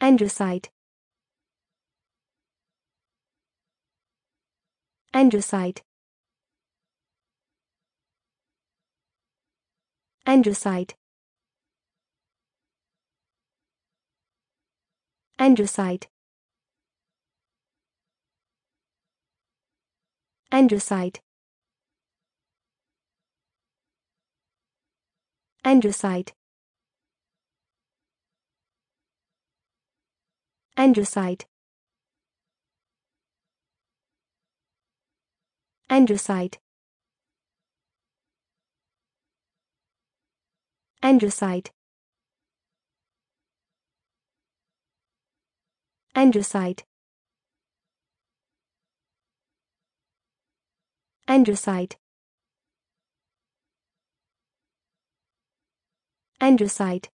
Androcyte. Androcyte. Androcyte. Androcyte. Androcyte. Androcyte. Androcyte. Androcyte. Androcyte. Androcyte. Androcyte. Androcyte.